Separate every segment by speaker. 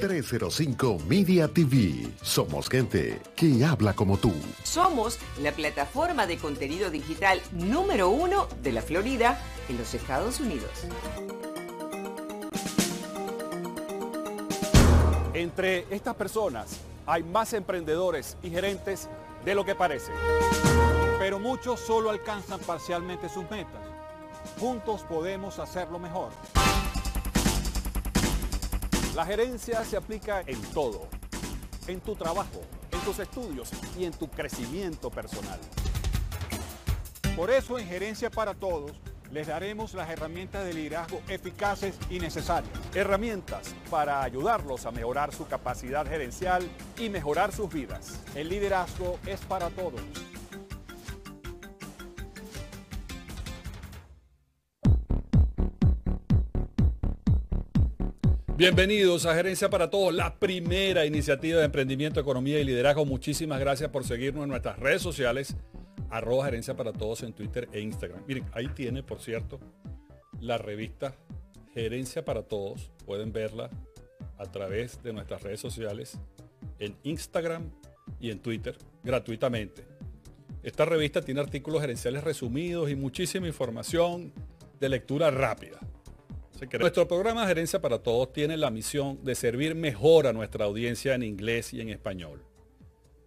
Speaker 1: 305 Media TV. Somos gente que habla como tú.
Speaker 2: Somos la plataforma de contenido digital número uno de la Florida en los Estados Unidos.
Speaker 3: Entre estas personas hay más emprendedores y gerentes de lo que parece. Pero muchos solo alcanzan parcialmente sus metas. Juntos podemos hacerlo mejor. La gerencia se aplica en todo, en tu trabajo, en tus estudios y en tu crecimiento personal. Por eso en Gerencia para Todos les daremos las herramientas de liderazgo eficaces y necesarias. Herramientas para ayudarlos a mejorar su capacidad gerencial y mejorar sus vidas. El liderazgo es para todos. Bienvenidos a Gerencia para Todos, la primera iniciativa de emprendimiento, economía y liderazgo. Muchísimas gracias por seguirnos en nuestras redes sociales, arroba Gerencia para Todos en Twitter e Instagram. Miren, ahí tiene, por cierto, la revista Gerencia para Todos. Pueden verla a través de nuestras redes sociales en Instagram y en Twitter gratuitamente. Esta revista tiene artículos gerenciales resumidos y muchísima información de lectura rápida. Nuestro programa Gerencia para Todos tiene la misión de servir mejor a nuestra audiencia en inglés y en español.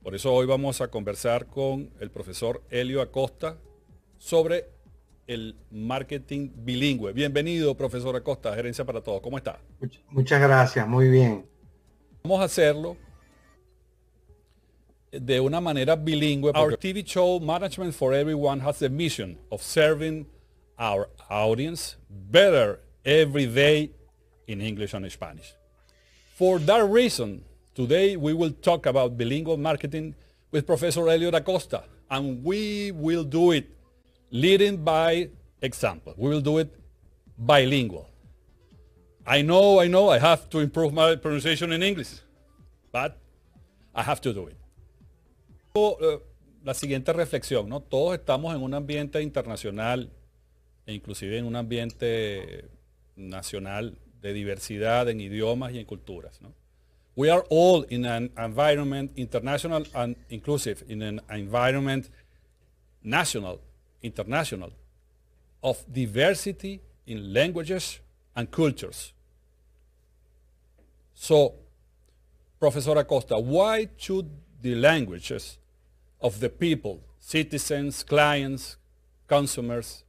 Speaker 3: Por eso hoy vamos a conversar con el profesor Helio Acosta sobre el marketing bilingüe. Bienvenido, profesor Acosta, Gerencia para Todos. ¿Cómo está?
Speaker 4: Muchas gracias, muy bien.
Speaker 3: Vamos a hacerlo de una manera bilingüe. Our TV show Management for Everyone has the mission of serving our audience better every day in English and Spanish. For that reason, today we will talk about bilingual marketing with Professor Elliot Acosta, and we will do it leading by example. We will do it bilingual. I know, I know, I have to improve my pronunciation in English, but I have to do it. Uh, la siguiente reflexión, ¿no? Todos estamos en un ambiente internacional e inclusive en un ambiente nacional de diversidad en idiomas y en culturas. ¿no? We are all in an environment, international and inclusive, in an environment national, international, of diversity in languages and cultures. So, Professor Acosta, why should the languages of the people, citizens, clients, consumers,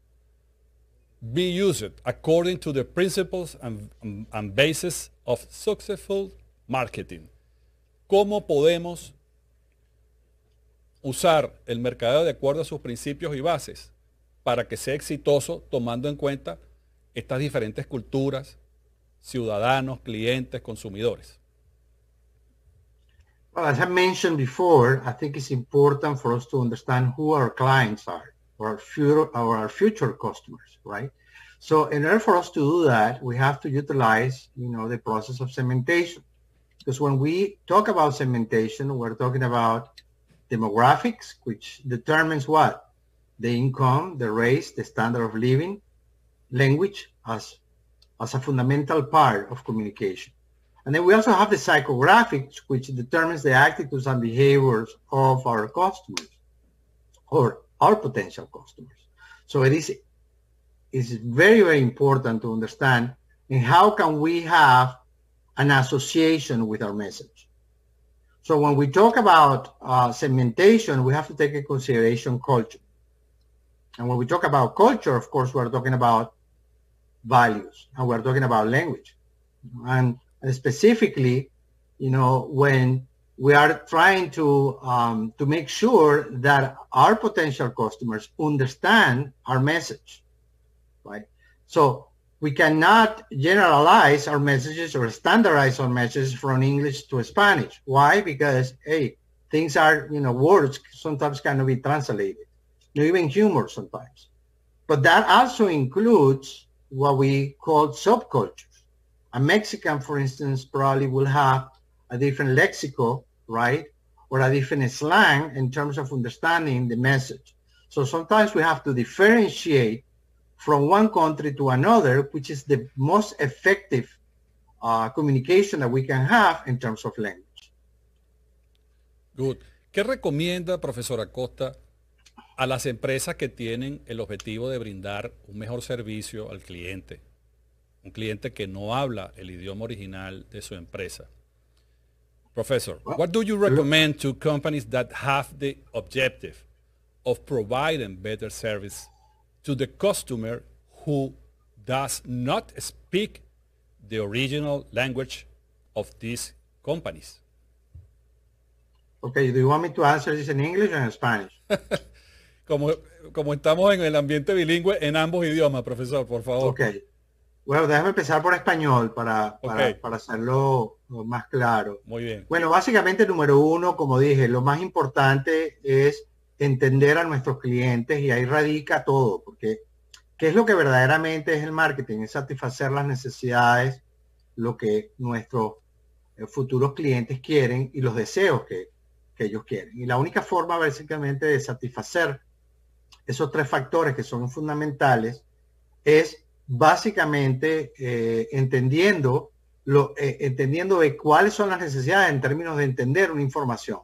Speaker 3: be used according to the principles and, and of successful marketing. ¿Cómo podemos usar el mercado de acuerdo a sus principios y bases para que sea exitoso tomando en cuenta estas diferentes culturas, ciudadanos, clientes, consumidores?
Speaker 4: Well, as I mentioned before, I think it's important for us to understand who our clients are. Our future, our future customers, right? So in order for us to do that, we have to utilize, you know, the process of segmentation. Because when we talk about segmentation, we're talking about demographics, which determines what? The income, the race, the standard of living, language as, as a fundamental part of communication. And then we also have the psychographics, which determines the attitudes and behaviors of our customers or our potential customers. So it is is very, very important to understand and how can we have an association with our message. So when we talk about uh, segmentation, we have to take into consideration culture. And when we talk about culture, of course, we're talking about values and we're talking about language. And specifically, you know, when we are trying to um, to make sure that our potential customers understand our message, right? So we cannot generalize our messages or standardize our messages from English to Spanish. Why? Because hey, things are you know words sometimes cannot be translated, even humor sometimes. But that also includes what we call subcultures. A Mexican, for instance, probably will have a different lexical, right? Or a different slang in terms of understanding the message. So sometimes we have to differentiate from one country to another, which is the most effective uh, communication that we can have in terms of language.
Speaker 3: Good. ¿Qué recomienda, profesor Acosta, a las empresas que tienen el objetivo de brindar un mejor servicio al cliente? Un cliente que no habla el idioma original de su empresa. Professor, what do you recommend to companies that have the objective of providing better service to the customer who does not speak the original language of these companies?
Speaker 4: Okay, do you want me to answer this in English or in Spanish?
Speaker 3: como, como estamos en el ambiente bilingüe en ambos idiomas, profesor, por favor.
Speaker 4: Ok. Bueno, déjame empezar por español para, para, para hacerlo más claro.
Speaker 3: Muy bien.
Speaker 4: Bueno, básicamente, número uno, como dije, lo más importante es entender a nuestros clientes y ahí radica todo, porque ¿qué es lo que verdaderamente es el marketing? Es satisfacer las necesidades, lo que nuestros eh, futuros clientes quieren y los deseos que, que ellos quieren. Y la única forma básicamente de satisfacer esos tres factores que son fundamentales es básicamente eh, entendiendo lo, eh, entendiendo de cuáles son las necesidades en términos de entender una información.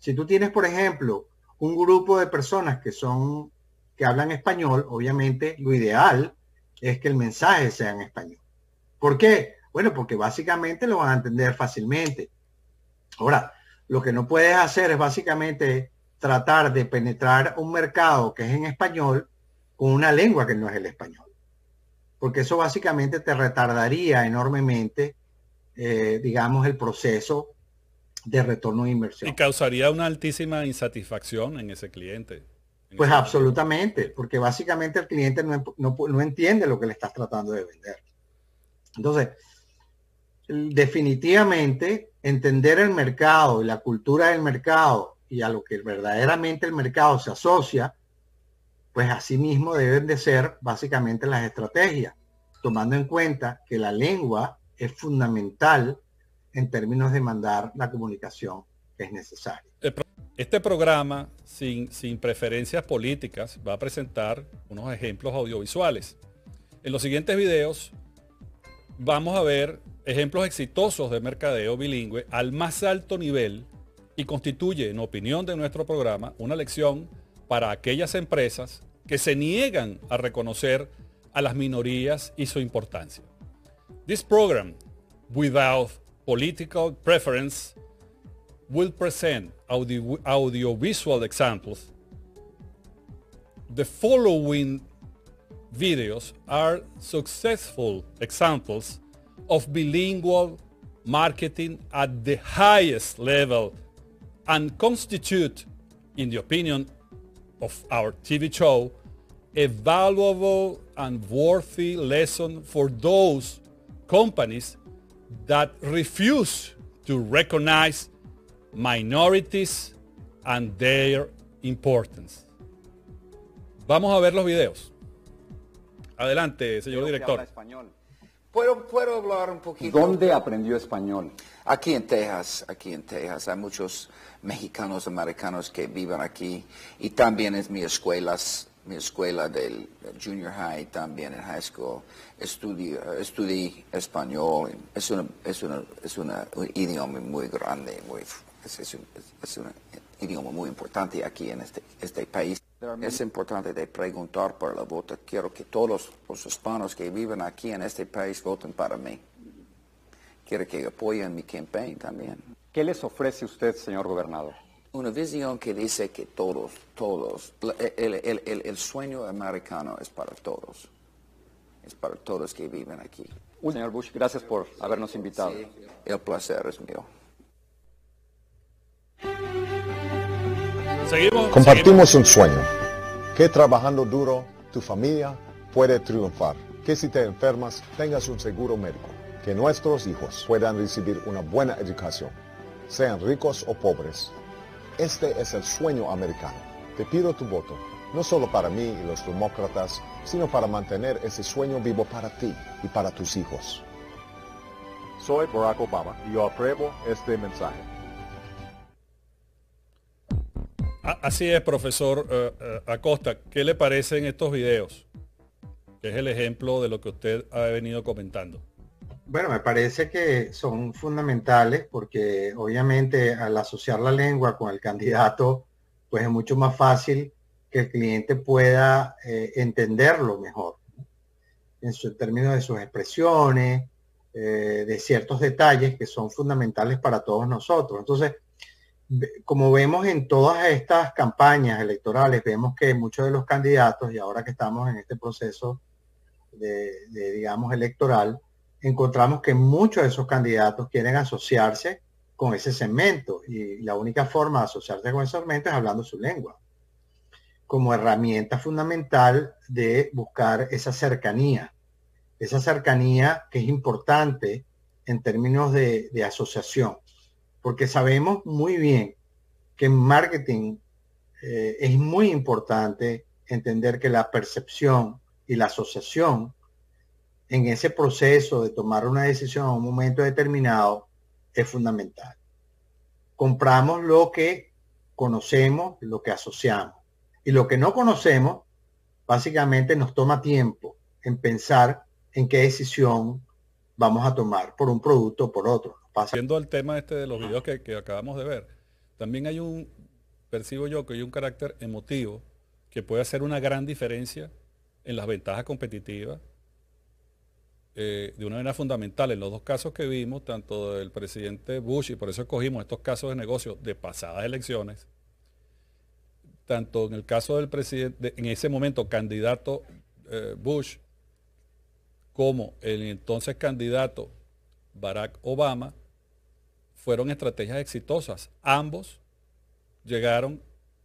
Speaker 4: Si tú tienes, por ejemplo, un grupo de personas que son que hablan español, obviamente lo ideal es que el mensaje sea en español. ¿Por qué? Bueno, porque básicamente lo van a entender fácilmente. Ahora, lo que no puedes hacer es básicamente tratar de penetrar un mercado que es en español con una lengua que no es el español. Porque eso básicamente te retardaría enormemente, eh, digamos, el proceso de retorno de inversión.
Speaker 3: Y causaría una altísima insatisfacción en ese cliente.
Speaker 4: pues absolutamente, porque básicamente el cliente no, no entiende lo que le estás tratando de vender. Entonces, definitivamente entender el mercado y la cultura del mercado y a lo que verdaderamente el mercado se asocia, pues así mismo deben de ser básicamente las estrategias, tomando en cuenta que la lengua es fundamental en términos de mandar la comunicación que es necesaria.
Speaker 3: Este programa, sin, sin preferencias políticas, va a presentar unos ejemplos audiovisuales. En los siguientes videos vamos a ver ejemplos exitosos de mercadeo bilingüe al más alto nivel y constituye, en opinión de nuestro programa, una lección para aquellas empresas que se niegan a reconocer a las minorías y su importancia. This program, without political preference, will present audio audiovisual examples. The following videos are successful examples of bilingual marketing at the highest level and constitute, in the opinion of our TV show, a valuable and worthy lesson for those companies that refuse to recognize minorities and their importance. Vamos a ver los videos. Adelante, señor director.
Speaker 5: ¿Puedo, ¿Puedo hablar un poquito?
Speaker 6: ¿Dónde aprendió español?
Speaker 5: Aquí en Texas, aquí en Texas. Hay muchos mexicanos americanos que viven aquí y también es mi escuela, mi escuela del junior high, también en high school. Estudié, estudié español. Es, una, es, una, es una, un idioma muy grande, muy, es, es, un, es un idioma muy importante aquí en este, este país. Es importante de preguntar por la voto. Quiero que todos los hispanos que viven aquí en este país voten para mí. Quiero que apoyen mi campaña también.
Speaker 6: ¿Qué les ofrece usted, señor gobernador?
Speaker 5: Una visión que dice que todos, todos, el, el, el, el sueño americano es para todos. Es para todos que viven aquí.
Speaker 6: Señor Bush, gracias por habernos invitado.
Speaker 5: Sí, el placer es mío.
Speaker 3: Seguimos.
Speaker 7: Compartimos un sueño, que trabajando duro tu familia puede triunfar, que si te enfermas tengas un seguro médico, que nuestros hijos puedan recibir una buena educación, sean ricos o pobres. Este es el sueño americano. Te pido tu voto, no solo para mí y los demócratas, sino para mantener ese sueño vivo para ti y para tus hijos.
Speaker 8: Soy Barack Obama y yo apruebo este mensaje.
Speaker 3: Así es, profesor uh, uh, Acosta. ¿Qué le parecen estos videos? Que es el ejemplo de lo que usted ha venido comentando.
Speaker 4: Bueno, me parece que son fundamentales porque obviamente al asociar la lengua con el candidato, pues es mucho más fácil que el cliente pueda eh, entenderlo mejor en, su, términos de sus expresiones, eh, de ciertos detalles que son fundamentales para todos nosotros. Entonces, como vemos en todas estas campañas electorales, vemos que muchos de los candidatos, y ahora que estamos en este proceso de, digamos, electoral, encontramos que muchos de esos candidatos quieren asociarse con ese segmento y la única forma de asociarse con ese segmento es hablando su lengua como herramienta fundamental de buscar esa cercanía, esa cercanía que es importante en términos de, de asociación porque sabemos muy bien que en marketing eh, es muy importante entender que la percepción y la asociación en ese proceso de tomar una decisión a un momento determinado es fundamental. Compramos lo que conocemos, lo que asociamos. Y lo que no conocemos, básicamente nos toma tiempo en pensar en qué decisión vamos a tomar por un producto o por otro.
Speaker 3: Pasando al tema este de los videos que, acabamos de ver, también hay un, percibo yo que hay un carácter emotivo que puede hacer una gran diferencia en las ventajas competitivas eh, de una manera fundamental. En los dos casos que vimos, tanto del presidente Bush, y por eso escogimos estos casos de negocio de pasadas elecciones, tanto en el caso del presidente, en ese momento candidato eh, Bush, como el entonces candidato Barack Obama, fueron estrategias exitosas. Ambos llegaron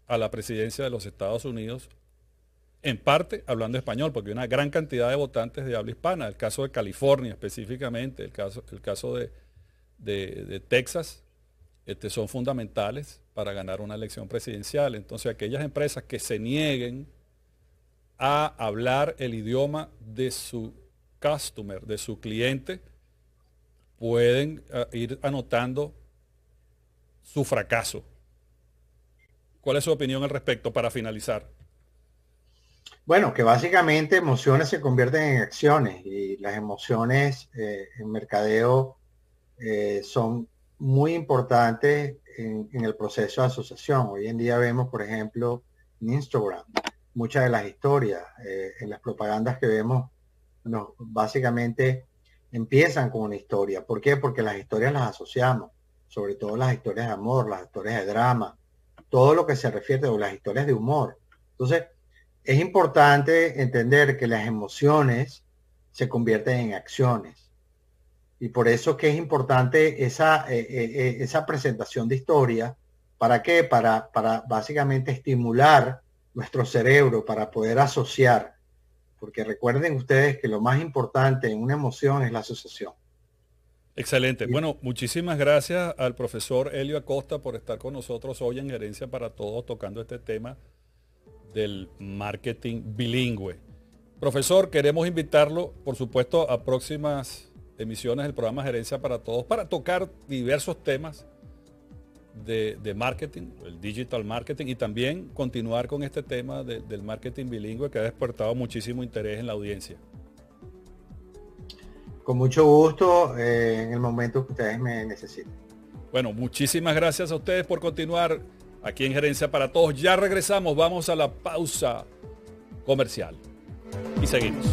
Speaker 3: a la presidencia de los Estados Unidos, en parte hablando español, porque hay una gran cantidad de votantes de habla hispana. El caso de California específicamente, el caso, el caso de, de, Texas, este, son fundamentales para ganar una elección presidencial. Entonces, aquellas empresas que se nieguen a hablar el idioma de su customer, de su cliente, pueden eh, ir anotando su fracaso. ¿Cuál es su opinión al respecto para finalizar?
Speaker 4: Bueno, que básicamente emociones se convierten en acciones y las emociones eh, en mercadeo eh, son muy importantes en, el proceso de asociación. Hoy en día vemos, por ejemplo, en Instagram, muchas de las historias, en las propagandas que vemos, básicamente empiezan con una historia. ¿Por qué? Porque las historias las asociamos, sobre todo las historias de amor, las historias de drama, todo lo que se refiere a las historias de humor. Entonces, es importante entender que las emociones se convierten en acciones. Y por eso que es importante esa, eh, eh, eh, esa presentación de historia. ¿Para qué? Para, para básicamente estimular nuestro cerebro, para poder asociar porque recuerden ustedes que lo más importante en una emoción es la asociación.
Speaker 3: Excelente. Bueno, muchísimas gracias al profesor Elio Acosta por estar con nosotros hoy en Gerencia para Todos tocando este tema del marketing bilingüe. Profesor, queremos invitarlo, por supuesto, a próximas emisiones del programa Gerencia para Todos para tocar diversos temas de, marketing, el digital marketing, y también continuar con este tema del marketing bilingüe que ha despertado muchísimo interés en la audiencia.
Speaker 4: Con mucho gusto eh, en el momento que ustedes me necesiten.
Speaker 3: Bueno, muchísimas gracias a ustedes por continuar aquí en Gerencia para Todos. Ya regresamos, vamos a la pausa comercial y seguimos.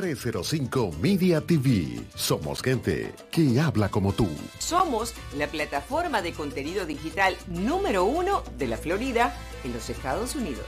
Speaker 1: 305 Media TV. Somos gente que habla como tú.
Speaker 2: Somos la plataforma de contenido digital número uno de la Florida en los Estados Unidos.